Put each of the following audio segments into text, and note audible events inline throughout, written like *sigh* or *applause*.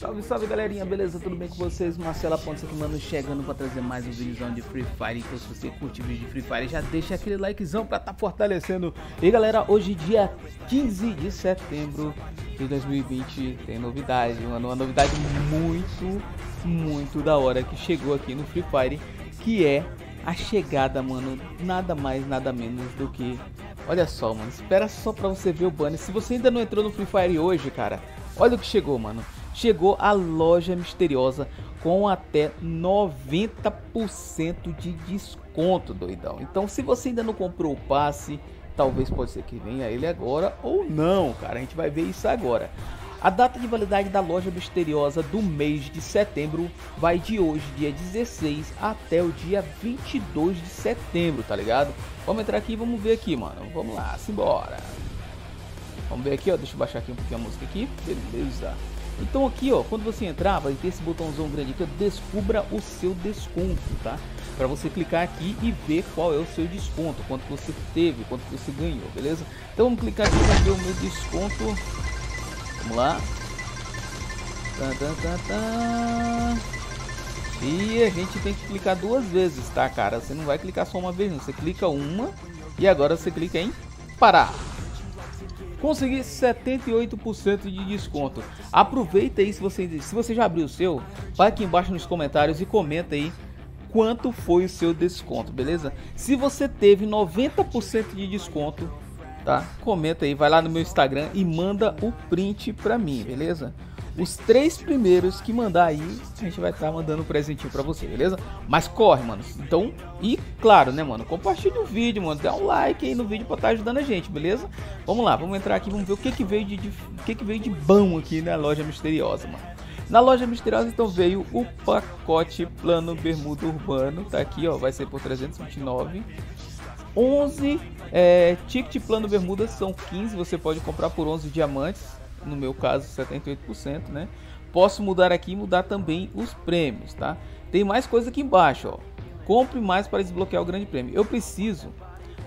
Salve, salve galerinha, beleza? Tudo bem com vocês? Marcela Pontes aqui, mano, chegando pra trazer mais um vídeo de Free Fire. Então se você curte vídeo de Free Fire, já deixa aquele likezão pra tá fortalecendo. E galera, hoje dia 15 de setembro de 2020 tem novidade, mano. Uma novidade muito, muito da hora que chegou aqui no Free Fire, que é a chegada, mano, nada mais, nada menos do que... Olha só, mano, espera só pra você ver o banner. Se você ainda não entrou no Free Fire hoje, cara, olha o que chegou, mano chegou a loja misteriosa com até 90% de desconto, doidão. Então, se você ainda não comprou o passe, talvez pode ser que venha ele agora ou não, cara. A gente vai ver isso agora. A data de validade da loja misteriosa do mês de setembro vai de hoje, dia 16, até o dia 22 de setembro, tá ligado? Vamos entrar aqui e vamos ver aqui, mano. Vamos lá, simbora. Vamos ver aqui, ó. Deixa eu baixar aqui um pouquinho a música aqui. Beleza. Então aqui, ó, quando você entrar, vai ter esse botãozão grande aqui, ó, descubra o seu desconto, tá? Para você clicar aqui e ver qual é o seu desconto, quanto você teve, quanto você ganhou, beleza? Então vamos clicar aqui para ver o meu desconto. Vamos lá. Tan, tan, tan, tan. E a gente tem que clicar duas vezes, tá, cara? Você não vai clicar só uma vez, não. Você clica uma e agora você clica em parar conseguir 78% de desconto. Aproveita aí se você, se você já abriu o seu, vai aqui embaixo nos comentários e comenta aí quanto foi o seu desconto, beleza? Se você teve 90% de desconto, tá? Comenta aí, vai lá no meu Instagram e manda o print pra mim, beleza? Os três primeiros que mandar aí, a gente vai estar tá mandando um presentinho pra você, beleza? Mas corre, mano. Então, e claro, né, mano? Compartilhe o vídeo, mano. Dá um like aí no vídeo pra estar tá ajudando a gente, beleza? Vamos lá, vamos entrar aqui, vamos ver o que que veio de, de o que que veio de bom aqui na loja misteriosa, mano. Na loja misteriosa então veio o pacote plano bermuda urbano, tá aqui, ó, vai ser por 329. 11 é, ticket plano bermuda são 15, você pode comprar por 11 diamantes no meu caso 78%, né? Posso mudar aqui e mudar também os prêmios, tá? Tem mais coisa aqui embaixo, ó. Compre mais para desbloquear o grande prêmio. Eu preciso,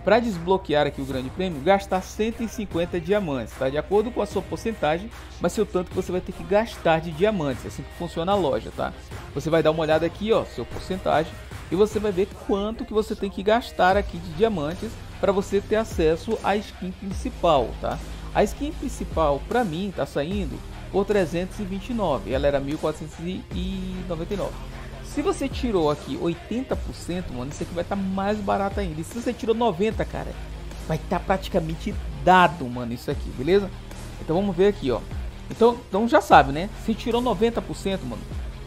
para desbloquear aqui o grande prêmio, gastar 150 diamantes, tá? De acordo com a sua porcentagem, mas seu tanto que você vai ter que gastar de diamantes. É assim que funciona a loja, tá? Você vai dar uma olhada aqui, ó, seu porcentagem, e você vai ver quanto que você tem que gastar aqui de diamantes para você ter acesso à skin principal, tá? A skin principal para mim tá saindo por 329, ela era 1499. Se você tirou aqui 80%, mano, isso aqui vai estar tá mais barato ainda. E se você tirou 90, cara, vai estar tá praticamente dado, mano, isso aqui, beleza? Então vamos ver aqui, ó. Então, então já sabe, né? Se tirou 90%, mano,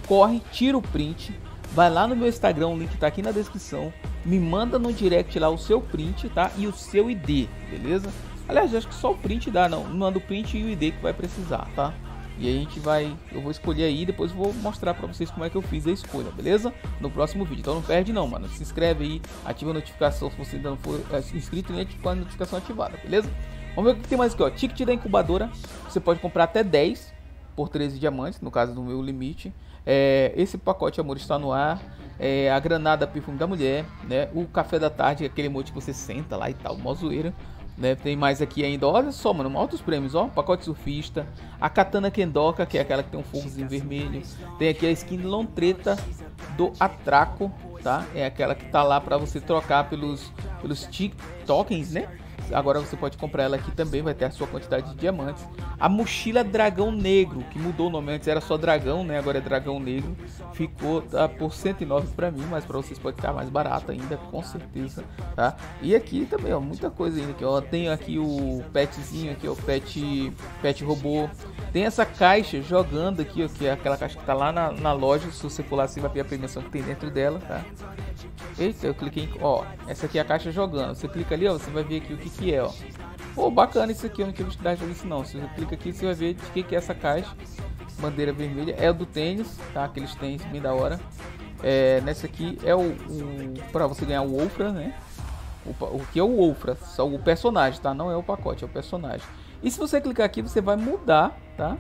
corre, tira o print, vai lá no meu Instagram, o link tá aqui na descrição, me manda no direct lá o seu print, tá? E o seu ID, beleza? Aliás, acho que só o print dá, não. Manda o print e o ID que vai precisar, tá? E aí a gente vai, eu vou escolher aí, depois vou mostrar pra vocês como é que eu fiz a escolha, beleza? No próximo vídeo. Então não perde não, mano. Se inscreve aí, ativa a notificação se você ainda não for é, inscrito e com a notificação ativada, beleza? Vamos ver o que tem mais aqui, ó. Ticket da incubadora. Você pode comprar até 10 por 13 diamantes, no caso do meu limite. É, esse pacote amor está no ar. É, a granada perfume da mulher, né? O café da tarde, aquele emote que você senta lá e tal, mó zoeira. Né? Tem mais aqui ainda, olha só, mano, altos prêmios, ó, pacote surfista, a katana Kendoka, que é aquela que tem um fogozinho vermelho, tem aqui a skin Lontreta do Atraco, tá? É aquela que tá lá para você trocar pelos pelos tokens, né? Agora você pode comprar ela aqui também, vai ter a sua quantidade de diamantes. A mochila Dragão Negro, que mudou o nome, antes era só Dragão, né? Agora é Dragão Negro. Ficou tá, por 109 para mim, mas para vocês pode estar mais barato ainda, com certeza, tá? E aqui também, ó, muita coisa ainda aqui, ó. Tem aqui o petzinho aqui, ó, pet, pet robô. Tem essa caixa jogando aqui, ó, que é aquela caixa que tá lá na, na loja. Se você pular, você vai ver a premiação que tem dentro dela, tá? Eita, eu cliquei em... Ó, essa aqui é a caixa jogando. Você clica ali, ó, você vai ver aqui o que que é, ó. Pô, bacana isso aqui, eu não tive estudar isso não. Se você clica aqui, você vai ver de que que é essa caixa. Bandeira vermelha. É do tênis, tá? Aqueles tênis bem da hora. É, nessa aqui é o, o para você ganhar o Wolfra, né? O, o que é o Wolfra? Só o personagem, tá? Não é o pacote, é o personagem. E se você clicar aqui, você vai mudar, tá?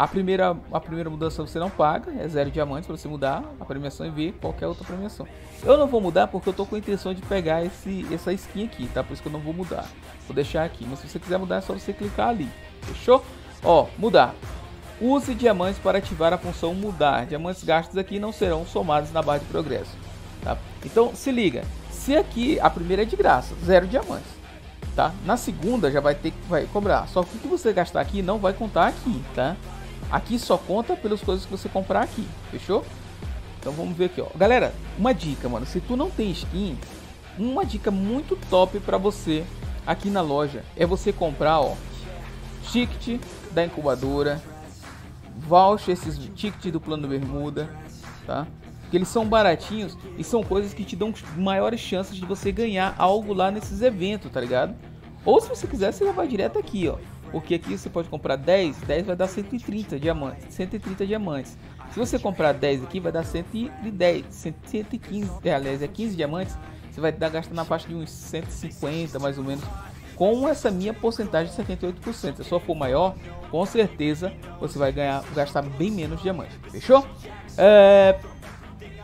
A primeira, a primeira mudança você não paga, é zero diamantes para você mudar a premiação e ver qualquer outra premiação. Eu não vou mudar porque eu tô com a intenção de pegar esse, essa skin aqui, tá? Por isso que eu não vou mudar. Vou deixar aqui, mas se você quiser mudar é só você clicar ali, fechou? Ó, mudar. Use diamantes para ativar a função mudar. Diamantes gastos aqui não serão somados na barra de progresso. Tá? Então se liga, se aqui a primeira é de graça, zero diamantes. Tá? Na segunda já vai ter que vai cobrar. Só que o que você gastar aqui não vai contar aqui, tá? Aqui só conta pelas coisas que você comprar aqui, fechou? Então vamos ver aqui, ó. Galera, uma dica, mano. Se tu não tem skin, uma dica muito top para você aqui na loja é você comprar, ó, ticket da incubadora, voucher, esses tickets do plano bermuda, tá? Porque eles são baratinhos e são coisas que te dão maiores chances de você ganhar algo lá nesses eventos, tá ligado? Ou se você quiser, você já vai direto aqui, ó. Porque aqui você pode comprar 10, 10 vai dar 130 diamantes, 130 diamantes. Se você comprar 10 aqui, vai dar 110, 115, é, aliás, é 15 diamantes. Você vai dar gastar na faixa de uns 150 mais ou menos. Com essa minha porcentagem de 78%. Se a sua for maior, com certeza você vai ganhar, gastar bem menos diamantes. Fechou? É...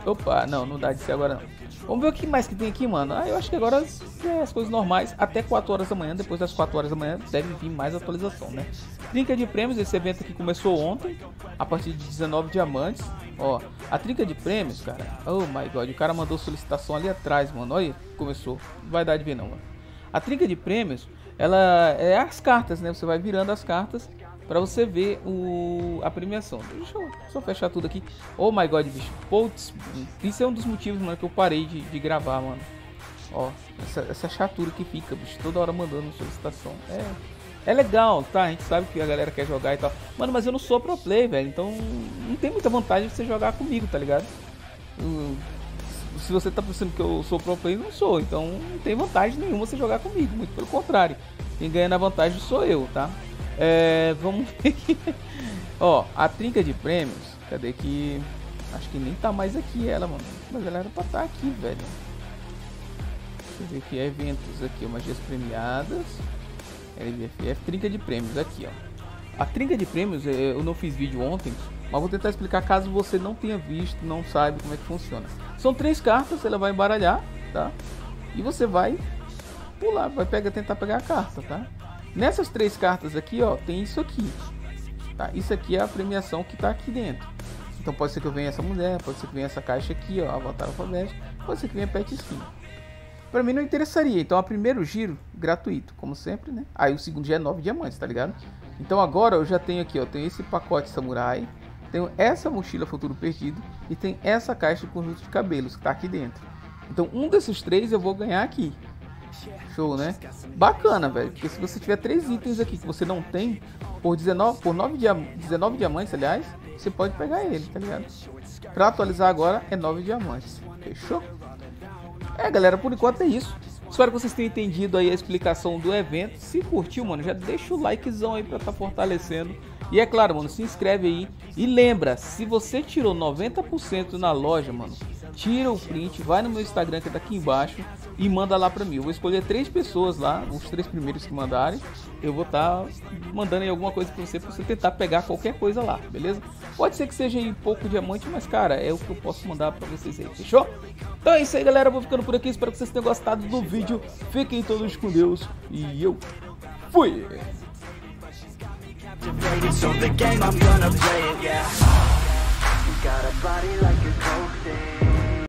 Opa, não, não dá de ser agora não. Vamos ver o que mais que tem aqui, mano. Ah, eu acho que agora é as coisas normais. Até 4 horas da manhã. Depois das 4 horas da manhã deve vir mais atualização, né? Trinca de prêmios. Esse evento aqui começou ontem. A partir de 19 diamantes. Ó, a trinca de prêmios, cara. Oh my god. O cara mandou solicitação ali atrás, mano. Olha, começou. Não vai dar de ver não, mano. A trinca de prêmios, ela é as cartas, né? Você vai virando as cartas para você ver o, a premiação. Deixa eu só fechar tudo aqui. Oh my god, bicho. Putz, isso é um dos motivos, mano, que eu parei de, de gravar, mano. Ó, essa, essa chatura que fica, bicho, toda hora mandando solicitação. É, é legal, tá? A gente sabe que a galera quer jogar e tal. Mano, mas eu não sou pro play, velho. Então não tem muita vantagem você jogar comigo, tá ligado? se você tá pensando que eu sou pro play, não sou. Então não tem vantagem nenhuma você jogar comigo. Muito pelo contrário. Quem ganha na vantagem sou eu, tá? É, vamos ver aqui. *laughs* Ó, a trinca de prêmios. Cadê que. Acho que nem tá mais aqui ela, mano. Mas ela era pra estar tá aqui, velho. Deixa eu ver aqui. Eventos aqui, magias premiadas. LVFF, trinca de prêmios aqui, ó. A trinca de prêmios, é, eu não fiz vídeo ontem, mas vou tentar explicar caso você não tenha visto, não sabe como é que funciona. São três cartas, ela vai embaralhar, tá? E você vai pular, vai pegar, tentar pegar a carta, tá? Nessas três cartas aqui, ó, tem isso aqui. Tá? Isso aqui é a premiação que está aqui dentro. Então pode ser que eu venha essa mulher, pode ser que venha essa caixa aqui, ó, avatar alfabético, pode ser que venha pet skin. Para mim não interessaria. Então, o primeiro giro gratuito, como sempre, né? Aí o segundo já é 9 diamantes, tá ligado? Então agora eu já tenho aqui, ó, tenho esse pacote samurai, tenho essa mochila futuro perdido e tem essa caixa de conjunto de cabelos que tá aqui dentro. Então, um desses três eu vou ganhar aqui. Show, né? Bacana, velho. Porque se você tiver três itens aqui que você não tem, por 19, por 9 dia, 19 diamantes, aliás, você pode pegar ele, tá ligado? Pra atualizar agora é 9 diamantes. Fechou? É, galera, por enquanto é isso. Espero que vocês tenham entendido aí a explicação do evento. Se curtiu, mano, já deixa o likezão aí pra tá fortalecendo. E é claro, mano, se inscreve aí. E lembra, se você tirou 90% na loja, mano, tira o print, vai no meu Instagram que tá aqui embaixo e manda lá pra mim. Eu vou escolher três pessoas lá, os três primeiros que mandarem. Eu vou estar tá mandando aí alguma coisa pra você, pra você tentar pegar qualquer coisa lá, beleza? Pode ser que seja aí pouco diamante, mas cara, é o que eu posso mandar pra vocês aí, fechou? Então é isso aí, galera. Eu vou ficando por aqui. Espero que vocês tenham gostado do vídeo. Fiquem todos com Deus e eu fui! So the game I'm gonna play yeah You got a body like a coke